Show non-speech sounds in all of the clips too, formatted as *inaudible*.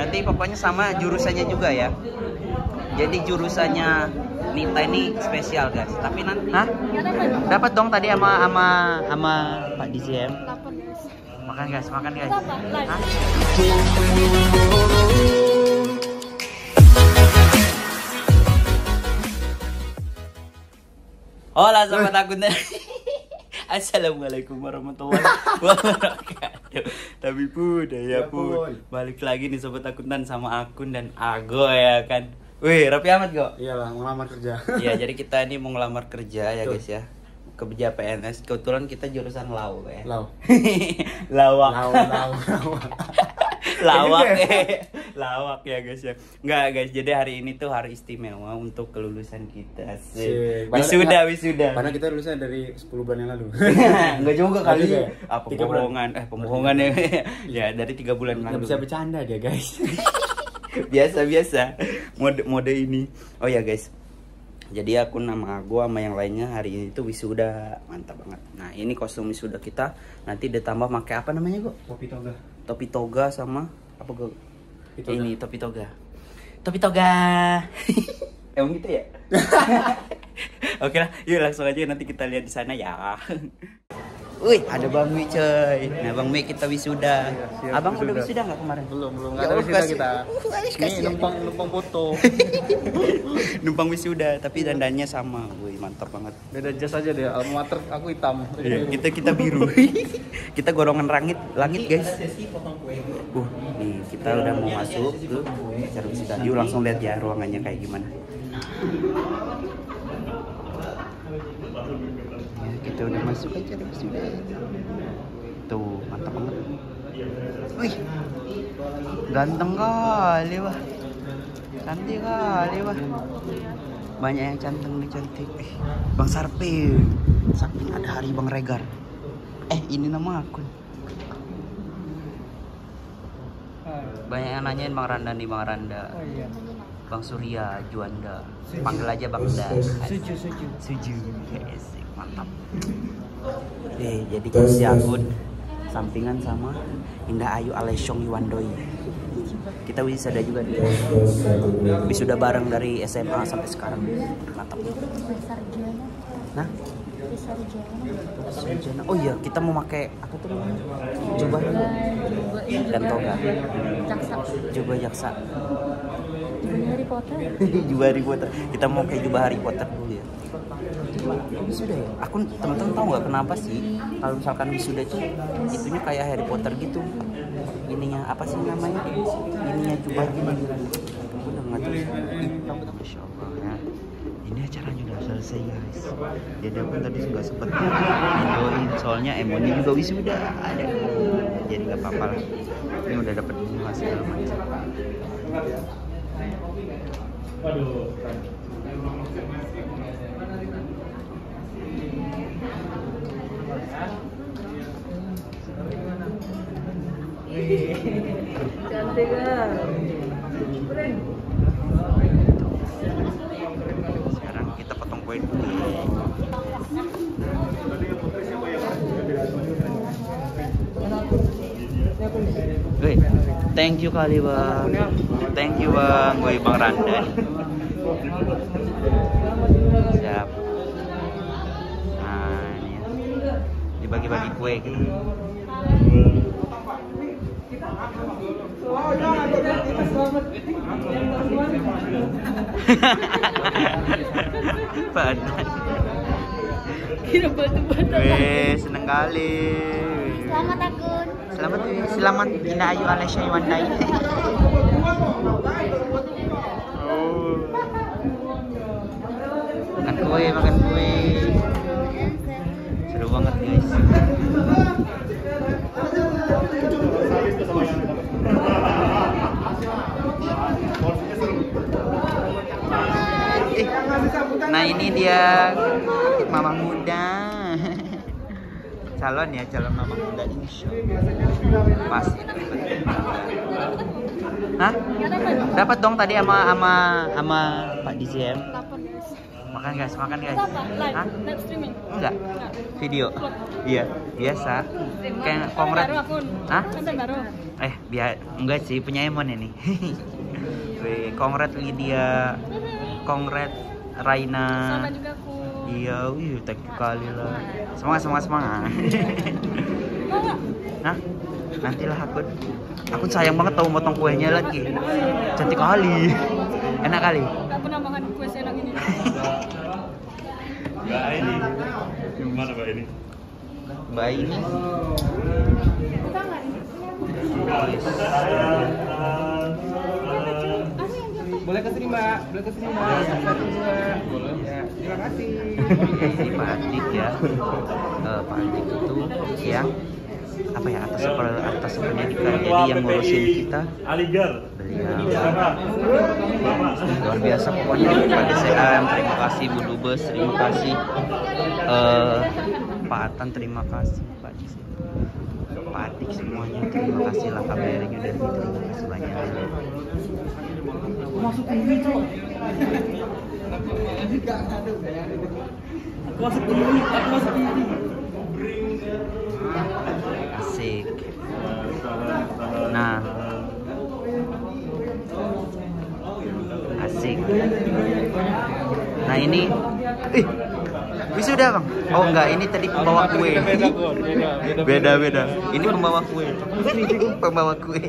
Nanti pokoknya sama jurusannya juga ya. Jadi jurusannya Nita ini spesial guys. Tapi nanti Hah? Dapat dong tadi sama sama sama Pak DCM. Makan guys, makan guys. Hah? Hola sobat akun *laughs* *laughs* Assalamualaikum warahmatullahi *laughs* wabarakatuh. Tapi pun ya pun balik lagi nih sobat akuntan sama akun dan Ago ya kan. Wih, rapi amat kok. Iyalah, ngelamar kerja. *laughs* Iya, jadi kita ini mau ngelamar kerja ya guys ya. Kerja PNS. Kebetulan kita jurusan lau ya. Lau. Lawak. Lau, lau. Lawak Gitu ya. Lawak ya guys ya. Enggak guys, jadi hari ini tuh hari istimewa untuk kelulusan kita. Padahal- Wisuda, wisuda. Padahal kita lulusnya dari 10 bulan yang lalu. *laughs* Enggak juga kali. Ya? Ah, Tiga bulan. pembohongan. Eh, pembohongan ya. *laughs* ya, dari tiga bulan Nggak lalu. bisa bercanda dia, guys. *laughs* biasa biasa mode mode ini oh ya guys jadi aku nama aku sama yang lainnya hari ini tuh wisuda mantap banget nah ini kostum wisuda kita nanti ditambah pakai apa namanya gua Kopi toga. topi toga sama apa gua Topi toga. ini topi toga topi toga *laughs* emang gitu ya *laughs* oke lah yuk langsung aja nanti kita lihat di sana ya *laughs* Wih, ada Bang Mi coy. Nah, Bang Mi kita wisuda. siap, Abang udah wisuda. wisuda nggak kemarin? Belum, belum. Ya Nggak ada wisuda kasih- kita. Uh, Ini kasihan. numpang numpang foto. numpang wisuda tapi dandannya sama wih mantap banget Beda jas aja deh. Alma mater aku hitam. kita kita biru kita golongan langit langit guys uh nih kita udah mau masuk ke acara wisuda yuk langsung lihat ya ruangannya kayak gimana. Ya, kita udah masuk ke acara wisuda tuh mantap banget. Wih ganteng kali wah. Cantik kali wah. Banyak yang cantik nih cantik. Eh, bang Sarpil. Samping ada hari bang Regar. Eh ini nama akun banyak yang nanyain bang Randa nih bang Randa. Oh iya. bang Surya Juanda. Panggil aja bang Da Setuju, setuju. Suju Yes, mantap. Eh jadi kita si akun sampingan sama Indah Ayu Alesong Iwandoi kita wisuda juga nih wisuda bareng dari SMA sampai sekarang. Mantap. Nah sarjana, sarjana oh iya kita mau pakai apa tuh namanya? Jubah dan toga. Jaksa, jubah jaksa. Jubahnya Harry Potter. *laughs* jubah Harry Potter. Kita mau kayak jubah Harry Potter dulu ya. Wisuda ya? Aku teman-teman tahu nggak kenapa sih kalau misalkan wisuda itu itunya kayak Harry Potter gitu? Ininya apa sih namanya? Ininya jubah gini aku udah nggak tahu. Masya Allah. ya ini acaranya udah selesai guys. Jadi aku tadi nggak sempet videoin soalnya Emoni juga wisuda ada. Jadi nggak apa-apa lah. Ini udah dapet bunga segala macam. Sekarang kita potong kue dulu Wih, thank you kali bang thank you bang gue bang Randa siap nah ini ya. dibagi-bagi kue gitu *laughs* Padan. Kira seneng kali. Selamat akun. Selamat, wih. selamat Ina Ayu Alesya Iwandai. oh. Makan kue, makan kue. Seru banget guys. Eh, nah ini dia mama muda. Calon ya, calon mama muda insya. Pasti dapat. Hah? Dapat. Dong tadi sama sama sama Pak DCM. Makan guys, makan guys. Hah? Enggak. Video. Iya, biasa. Kayak kongres. Hah? Baru. Eh, biar enggak sih punya Emon ini. *laughs* Wih, kongret Lydia, kongret Raina. Sama juga aku. Iya, wih, thank you kali lah. Semangat, semangat, semangat. Nggak? *laughs* Hah? Nantilah akun. Akun sayang banget tau motong kuenya lagi. Cantik kali. Enak kali. Nggak pernah makan kue seenak ini. Mbak ini gimana Mbak ini? Mbak ini Boleh ke sini mbak, boleh ke sini mbak. Satu dua. Ya, terima kasih. ini Pak Andik ya. Eh, Pak Andik itu yang apa ya atas super atas pendidikan jadi yang ngurusin kita. Aligar. beliau. Luar biasa pokoknya. Pak DCM terima kasih Bu Dubes. Terima kasih eh Pak Atan. Terima kasih Pak Adik semuanya. Terima kasih lah KBRI udah terima kasih banyak asik. Nah. asik. Nah ini. Ih wisuda bang? Oh enggak. Ini tadi pembawa kue. Beda beda, beda beda. Ini pembawa kue. *laughs* Pembawa kue.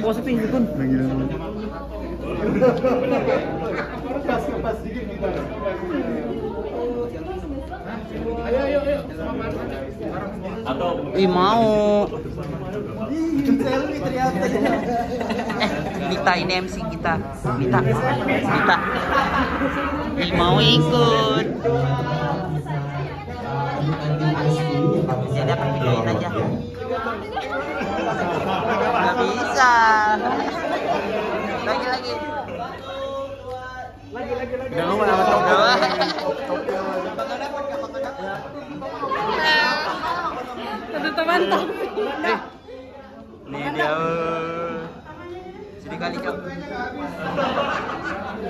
Positif pun. Atau ih mau. Eh Nita ini MC kita Nita Nita ih mau ikut jadi akan videoin aja nggak bisa lagi lagi Udah ngomong sama Toko. Teman-teman tahu. Eh, Nih dia. Kali cok.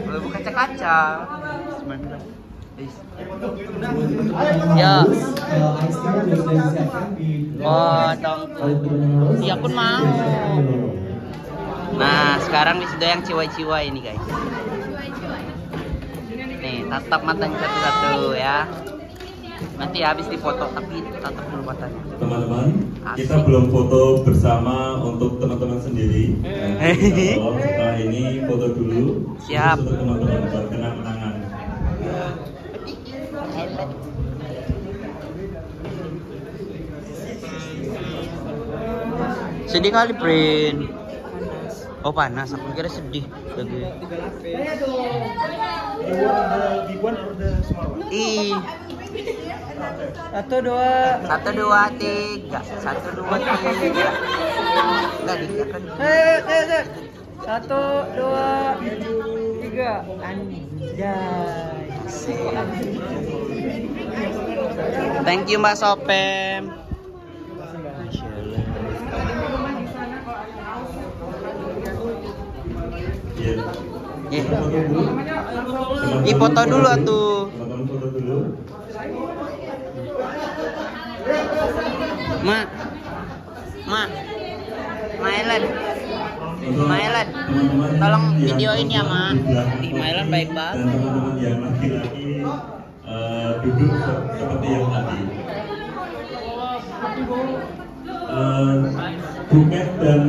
Belum kaca-kaca. Sebentar. Is. Ya. Oh. Iya pun mau. Nah, sekarang wisuda yang ciwa-ciwa ini guys. Nih, tatap matanya satu-satu ya. Nanti habis difoto tapi tatap dulu matanya. teman-teman. Kita belum foto bersama untuk teman-teman sendiri. Nah, Eh. insya Allah setelah ini foto dulu. Siap. Untuk teman-teman buat kenang-kenangan. Sedih kali, Prin. Oh panas, aku kira sedih. Lagi. Ih, Satu dua. satu dua tiga, satu dua tiga. Enggak kan? Eh, eh, eh. Satu dua tiga. Anjay. Thank you Mbak Sopem. Kita foto dulu. Ih, foto dulu atuh. Teman-teman foto dulu. Ma. Ma. Mailan. Mailan. Tolong videoin ya, Ma. kopi baik banget. Dan teman-teman yang laki-laki eh, duduk se- seperti yang tadi. Eh, buket dan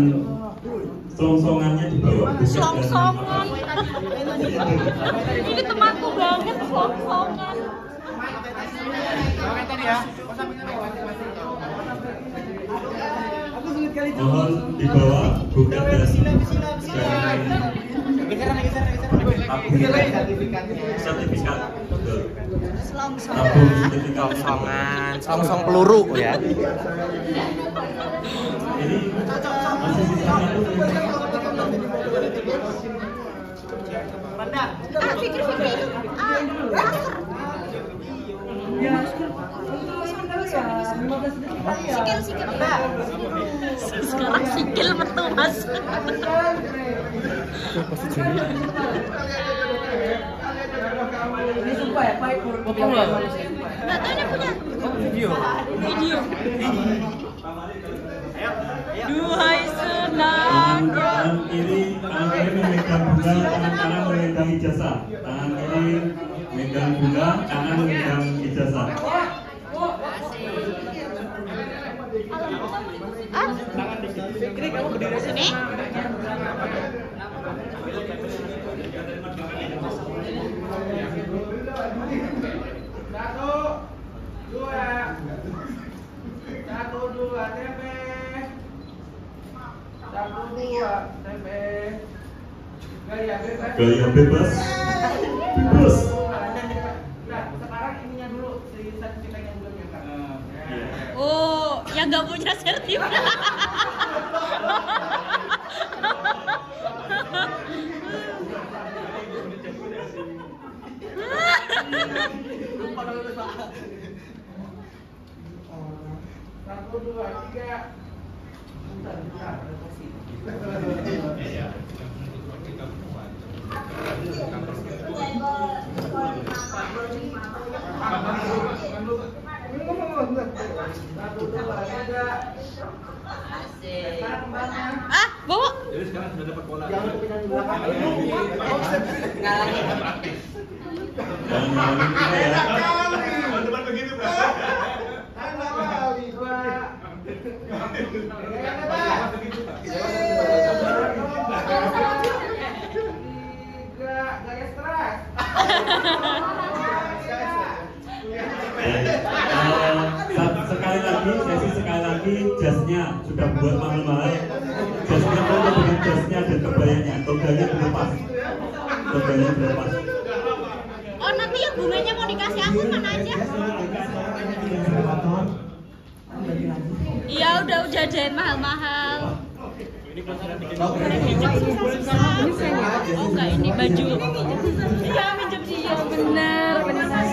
songsongannya di bawah. Songsongan. Ini temanku banget songsongan. Mohon di bawah buket dan sertifikat. Betul. Tabung sertifikat. Songsongan, songsong peluru ya. Ini masih tuh Ah, Ah, sikil, sikil. Sekarang sikil metu mas. Ini sumpah ya, Pak. Kopi ya. Punya Video. video. Duhai Tangan senang. tangan kiri, tangan kiri memegang bunga, tangan kanan memegang ijazah. Tangan kiri memegang bunga, kanan memegang ijazah. Ah, Fikri kamu berdiri sini. Satu, dua, satu, dua, tempe. Satu, dua, tempe. Gaya bebas. Gaya bebas, bebas. Nah, sekarang ininya dulu, si sertifikatnya dulu ya, Kak. Oh, yang nggak punya sertifikat. Satu, dua, tiga. Bentar, bentar, ada posisi. Satu, dua. Sekarang kembangnya. Ah, bawa. Jangan pindah di belakang. Jangan lupa ya. Tiga, gaya stres. Sekali lagi, sesi sekali lagi, jasnya sudah buat mahal-mahal. Jasnya foto dengan jasnya dan kebayanya, toganya dilepas. Toganya dilepas. Oh, nanti yang bunganya mau dikasih aku mana aja? Iya, udah ujajain mahal-mahal. Oh enggak ini baju. Iya minjem dia pulang namanya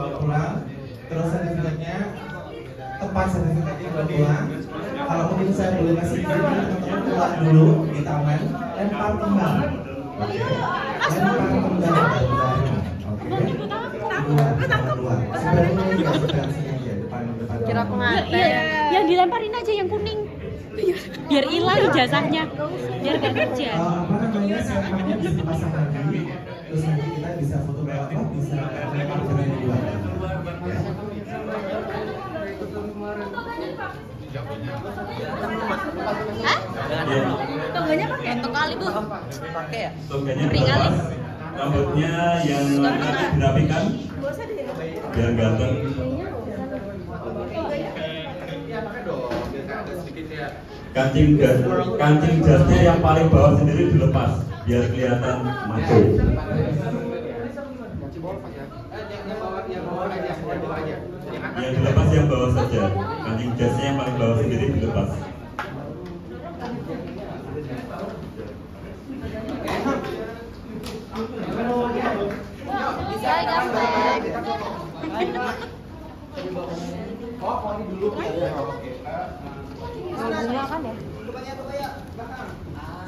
dibawa pulang. Terus sertifikatnya tepat sertifikatnya dibawa pulang. Kalau mungkin saya boleh kasih ini teman-teman dulu di taman lempar kembang oke. Lempar kembang Kira aku Iya, yang dilemparin aja yang kuning. Biar hilang ijazahnya. Biar gak kerja. Eh, apa namanya dipasang lagi terus nanti kita bisa foto apa bisa lempar ke di luar ya. Hah? Ya, Tongganya pakai untuk kali bu. pakai ya kali. dilepas. Rambutnya yang nanti dirapikan. Biar ganteng. Kancing dan kancing jasnya yang paling bawah sendiri dilepas biar kelihatan maco. Yang dilepas yang bawah saja. Kancing jasnya yang paling bawah sendiri dilepas. Bisa gampang. Bunga kan ya?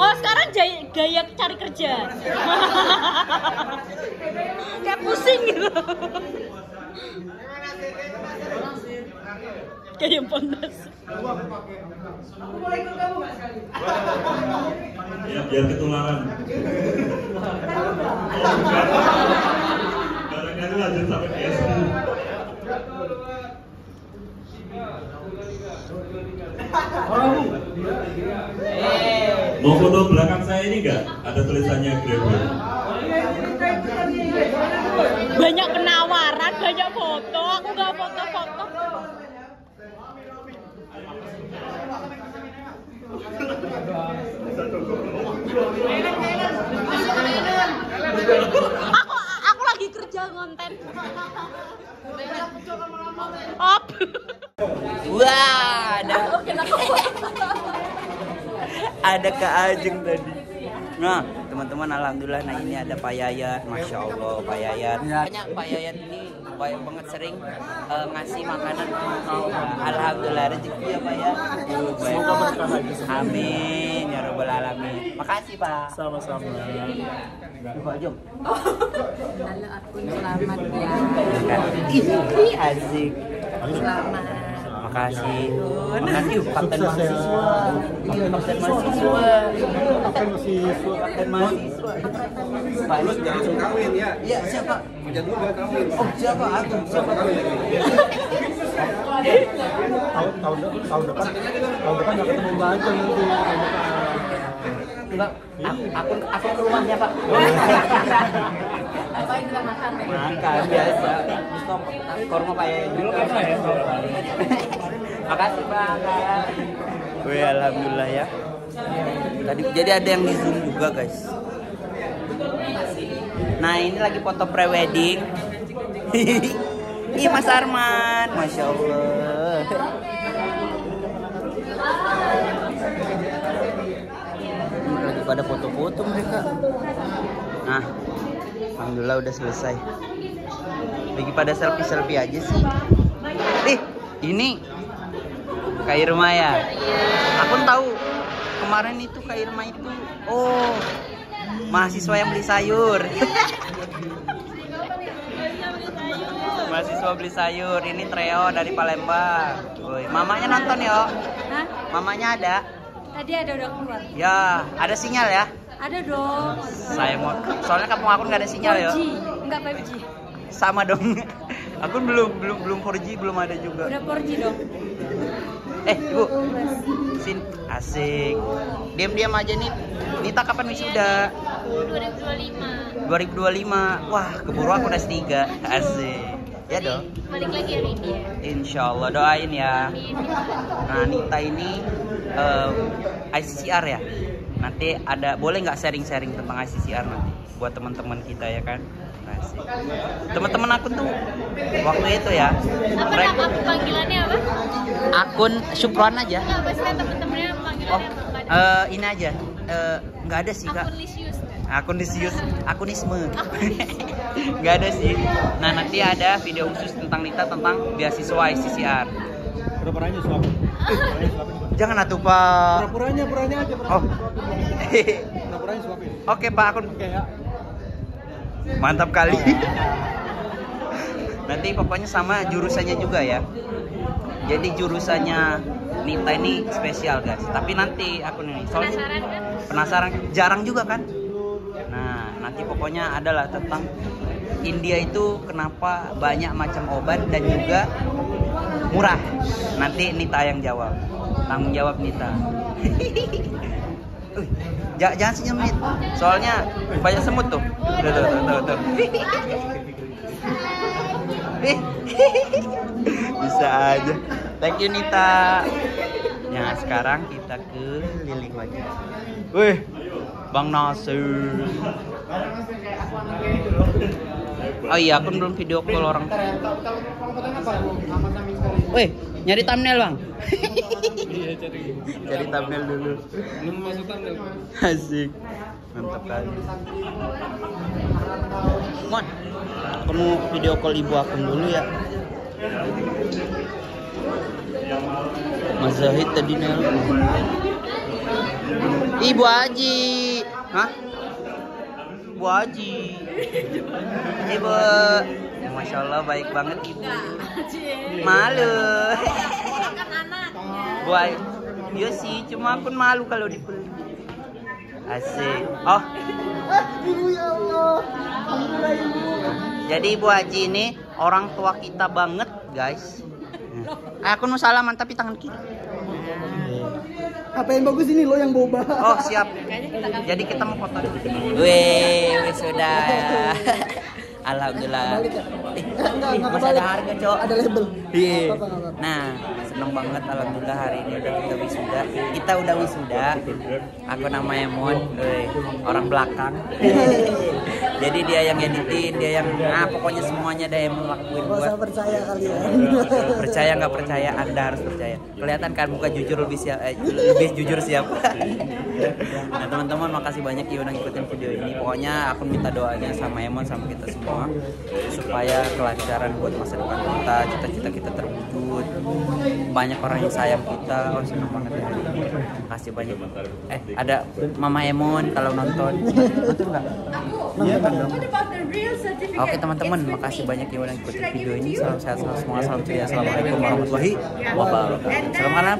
Oh sekarang gaya, gaya cari kerja. *laughs* Kayak pusing gitu. Kayak bonus. Ya biar ketularan. Barangkali lanjut sampai ke SD. Mau foto belakang saya ini enggak? Ada tulisannya Grebel. Banyak penawaran, banyak foto. Aku nggak foto-foto. Aku aku lagi kerja konten. Op. Wah, ada ada Kak Ajeng tadi. Nah, teman-teman alhamdulillah nah ini ada Pak Yayat, Masya Allah Pak Yayat. Banyak Pak Yayat ini banyak banget sering eh, ngasih makanan ke mau. Alhamdulillah rezeki ya Pak ya. Semoga berkah Amin ya Rabbal Alamin. Makasih Pak. Sama-sama. Pak Jom. *laughs* Halo akun selamat ya. Ih, asik. Selamat. Makasih. Makasih yuk, Kapten Mahasiswa. Iya, Kapten Mahasiswa. Kapten Mahasiswa. Kapten Mahasiswa. Pak, Terus jangan langsung kawin ya. Iya, siapa? Kerja dulu kawin. Oh, siapa? Aku. Siapa? tahun tahun depan tahun depan tahun depan nggak ketemu Mbak Ajeng nanti Enggak, aku, aku, aku ke rumahnya, Pak. Apa yang kita makan? Makan biasa. Terus rumah Pak dulu kan ya? Makasih, Pak. Wih, alhamdulillah ya. Tadi jadi ada yang di Zoom juga, guys. Nah, ini lagi foto pre-wedding. *laughs* Ih, Mas Arman. Masya Allah. Ini lagi pada foto-foto mereka. Nah, alhamdulillah udah selesai. Lagi pada selfie-selfie aja sih. Ih, ini Kak Irma ya. Aku tahu kemarin itu Kak Irma itu oh mahasiswa yang beli sayur. *laughs* mahasiswa beli sayur. Ini Treo dari Palembang. Woi, mamanya nonton yo. Hah? Mamanya ada. Tadi ada udah keluar. Ya, ada sinyal ya. Ada dong. Saya mau soalnya kampung aku nggak ada sinyal ya. 4G, enggak 5G. Sama dong. *laughs* Aku belum belum belum 4G belum ada juga. Udah 4G dong. Eh, Ibu. Sin asik. Diam-diam aja nih. Nita kapan wisuda? 2025 2025. Wah, keburu aku udah S3. Asik. Ya dong. balik lagi hari ini ya Insya Allah doain ya. Nah, Nita ini eh, ICCR ya. Nanti ada boleh nggak sharing-sharing tentang ICCR nanti buat teman-teman kita ya kan? Asik. Teman-teman aku tuh waktu itu ya. apa mereka- nama panggilannya apa akun Supron aja. enggak Oh, apa eh, ini aja. Eh, nggak ada sih kak. akun Lisius Akun disius, akunisme. *laughs* nggak ada sih. Nah nanti ada video khusus tentang Nita tentang beasiswa ICCR. pura-puranya suap Jangan atuh pak. pura-puranya puranya aja Oh. *laughs* pura-puranya suapin Oke pak akun. oke ya Mantap kali. *laughs* Nanti pokoknya sama jurusannya juga ya. Jadi jurusannya Nita ini spesial guys. Tapi nanti akun ini. Soalnya penasaran kan penasaran jarang juga kan nanti pokoknya adalah tentang India itu kenapa banyak macam obat dan juga murah. Nanti Nita yang jawab. Tanggung jawab Nita. *laughs* Jangan senyum soalnya banyak semut tuh. Tuh tuh tuh, tuh, *laughs* bisa aja. Thank you Nita. Nah sekarang kita ke liling lagi. Wih, Bang Nasir. Oh iya, aku belum video call orang. Wih, nyari thumbnail bang. Iya cari. Cari thumbnail dulu. Belum masuk thumbnail. Asik. Mantap kali. Mon, aku mau video call ibu aku dulu ya. Mas Zahid tadi nelpon. Ibu Haji. Hah? Bu Haji. Ibu. Masya Allah baik banget ibu. Malu. Wah, iya sih, cuma aku malu kalau dipeluk. Asik. Oh, Ibu ibu. jadi Ibu Haji ini orang tua kita banget, guys. Aku mau salaman tapi tangan kiri. Apa yang bagus ini lo yang boba. Oh, siap. Jadi kita mau foto dulu. Wih, wih, sudah. *laughs* Alhamdulillah. Balik ya? Eh, Enggak, enggak masih ada harga, Cok. Ada label. Iya. Nah, seneng banget alhamdulillah hari ini udah kita wisuda. Kita udah wisuda. Aku namanya Mon, orang belakang. *laughs* Jadi dia yang editin, dia yang ah pokoknya semuanya dia yang melakuin Gak buat usah percaya kalian. percaya nggak percaya anda harus percaya. Kelihatan kan muka jujur lebih siap eh, lebih jujur siapa *laughs* nah teman-teman makasih banyak ya udah ngikutin video ini. Pokoknya aku minta doanya sama Emon sama kita semua supaya kelancaran buat masa depan kita cita-cita kita terwujud. Banyak orang yang sayang kita oh senang banget ya makasih banyak. eh ada Mama Emon kalau nonton. Nonton nggak? Oke teman-teman, makasih banyak yang udah ikutin video ini. Salam sehat selalu semua. Salam ceria. Assalamualaikum warahmatullahi wabarakatuh. Selamat malam.